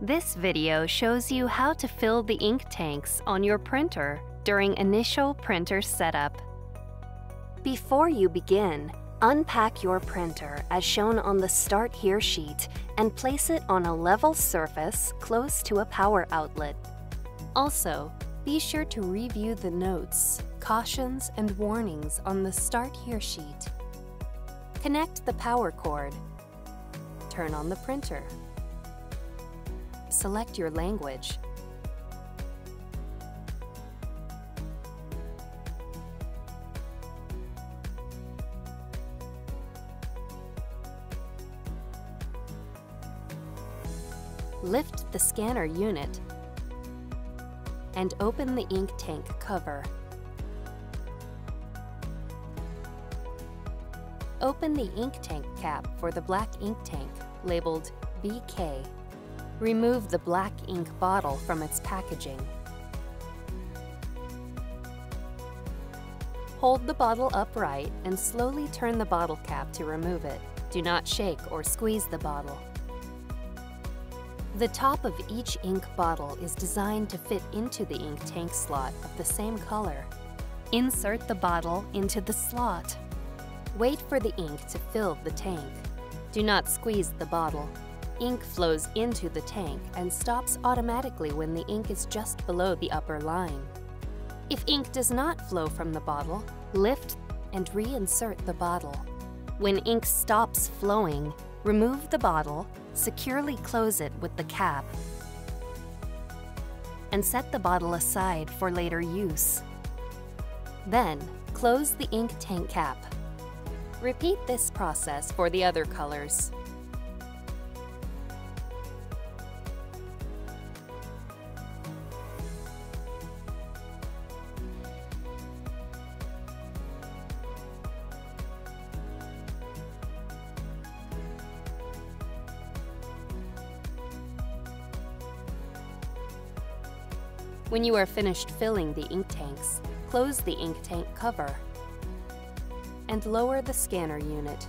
This video shows you how to fill the ink tanks on your printer during initial printer setup. Before you begin, unpack your printer as shown on the Start Here sheet and place it on a level surface close to a power outlet. Also, be sure to review the notes, cautions, and warnings on the Start Here sheet. Connect the power cord. Turn on the printer. Select your language. Lift the scanner unit and open the ink tank cover. Open the ink tank cap for the black ink tank labeled BK. Remove the black ink bottle from its packaging. Hold the bottle upright and slowly turn the bottle cap to remove it. Do not shake or squeeze the bottle. The top of each ink bottle is designed to fit into the ink tank slot of the same color. Insert the bottle into the slot. Wait for the ink to fill the tank. Do not squeeze the bottle. Ink flows into the tank and stops automatically when the ink is just below the upper line. If ink does not flow from the bottle, lift and reinsert the bottle. When ink stops flowing, remove the bottle securely close it with the cap, and set the bottle aside for later use. Then, close the ink tank cap. Repeat this process for the other colors. When you are finished filling the ink tanks, close the ink tank cover and lower the scanner unit.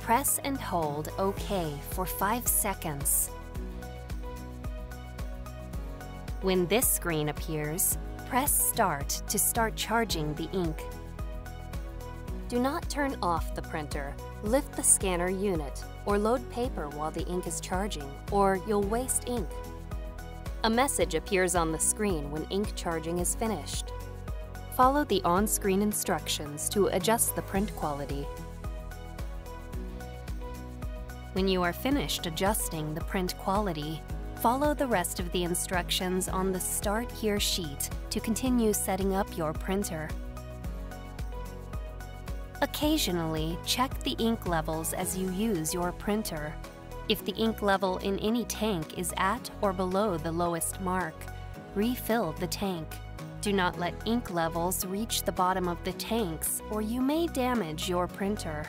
Press and hold OK for 5 seconds. When this screen appears, press Start to start charging the ink. Do not turn off the printer. Lift the scanner unit or load paper while the ink is charging, or you'll waste ink. A message appears on the screen when ink charging is finished. Follow the on-screen instructions to adjust the print quality. When you are finished adjusting the print quality, follow the rest of the instructions on the Start Here sheet to continue setting up your printer. Occasionally, check the ink levels as you use your printer. If the ink level in any tank is at or below the lowest mark, refill the tank. Do not let ink levels reach the bottom of the tanks or you may damage your printer.